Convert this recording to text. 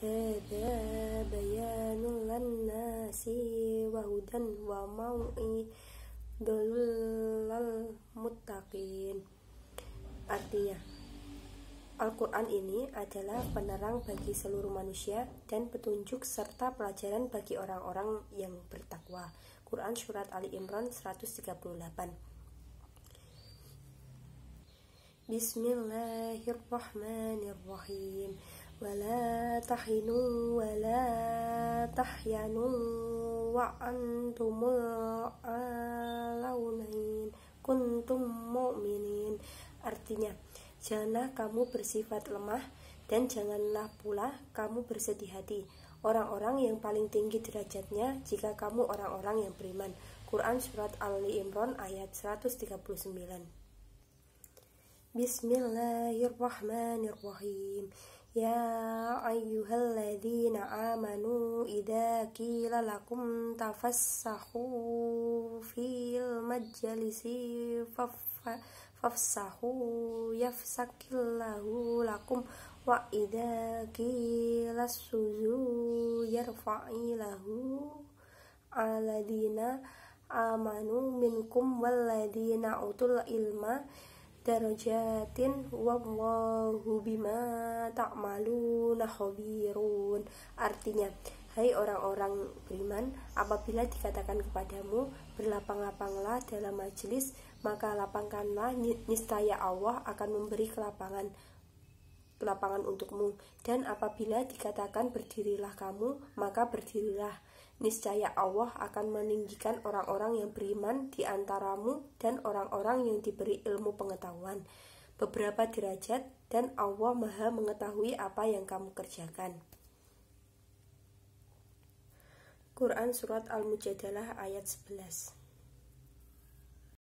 Hada bayanun lannasi wa hudan wa mau'idul lal muttaqin. Artinya, Al-Quran ini adalah penerang bagi seluruh manusia dan petunjuk serta pelajaran bagi orang-orang yang bertakwa. Quran Surat Ali Imran 138 Bismillahirrahmanirrahim Wala tahinu wala tahyanu wa antumul alaunain kuntum mu'minin Artinya, Janganlah kamu bersifat lemah dan janganlah pula kamu bersedih hati. Orang-orang yang paling tinggi derajatnya jika kamu orang-orang yang beriman. Quran Surat Ali Imran ayat 139 بسم الله الرحمن الرحيم. يا أيها الذين آمنوا إذا قيل لكم تفسحوا في المجلس فافسحوا يفسك الله لكم. وإذا قيل السجود يرفع له الذين آمنوا منكم والذين أوتوا العلم darajatin wallahu bima ta'maluna khabirun. Artinya Hai orang-orang beriman, apabila dikatakan kepadamu, berlapang-lapanglah dalam majelis, maka lapangkanlah niscaya Allah akan memberi kelapangan kelapangan untukmu. Dan apabila dikatakan berdirilah kamu maka berdirilah. Niscaya Allah akan meninggikan orang-orang yang beriman di antaramu dan orang-orang yang diberi ilmu pengetahuan. Beberapa derajat dan Allah Maha mengetahui apa yang kamu kerjakan. Quran Surat Al-Mujadalah ayat 11